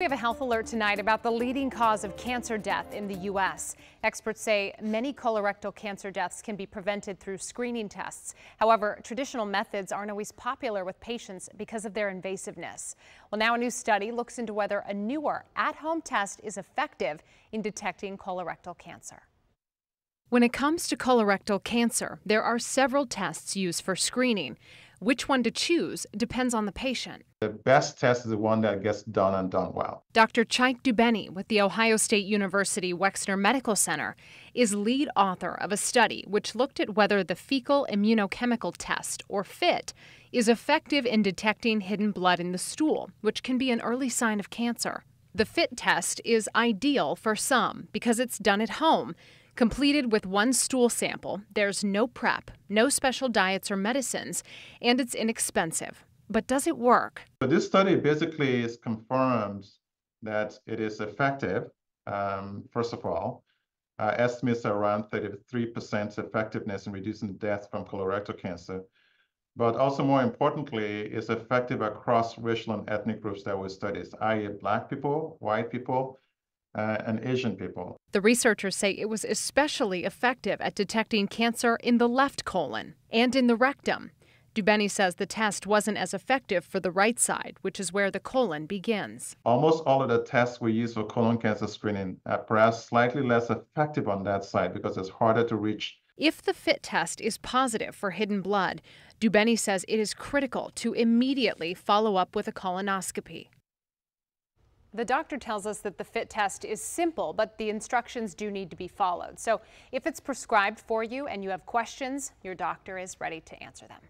We have a health alert tonight about the leading cause of cancer death in the U.S. Experts say many colorectal cancer deaths can be prevented through screening tests. However, traditional methods aren't always popular with patients because of their invasiveness. Well, now a new study looks into whether a newer at-home test is effective in detecting colorectal cancer. When it comes to colorectal cancer, there are several tests used for screening. Which one to choose depends on the patient. The best test is the one that gets done and done well. Dr. Chyke Doubeni with the Ohio State University Wexner Medical Center is lead author of a study which looked at whether the fecal immunochemical test, or FIT, is effective in detecting hidden blood in the stool, which can be an early sign of cancer. The FIT test is ideal for some because it's done at home Completed with one stool sample, there's no prep, no special diets or medicines, and it's inexpensive. But does it work? So this study basically is confirms that it is effective, um, first of all. Uh, estimates are around 33% effectiveness in reducing death from colorectal cancer. But also more importantly, it's effective across racial and ethnic groups that we studied, i.e. black people, white people, uh, and Asian people. The researchers say it was especially effective at detecting cancer in the left colon and in the rectum. Doubeni says the test wasn't as effective for the right side, which is where the colon begins. Almost all of the tests we use for colon cancer screening are perhaps slightly less effective on that side because it's harder to reach. If the FIT test is positive for hidden blood, Doubeni says it is critical to immediately follow up with a colonoscopy. The doctor tells us that the FIT test is simple, but the instructions do need to be followed. So if it's prescribed for you and you have questions, your doctor is ready to answer them.